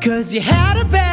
Cause you had a bad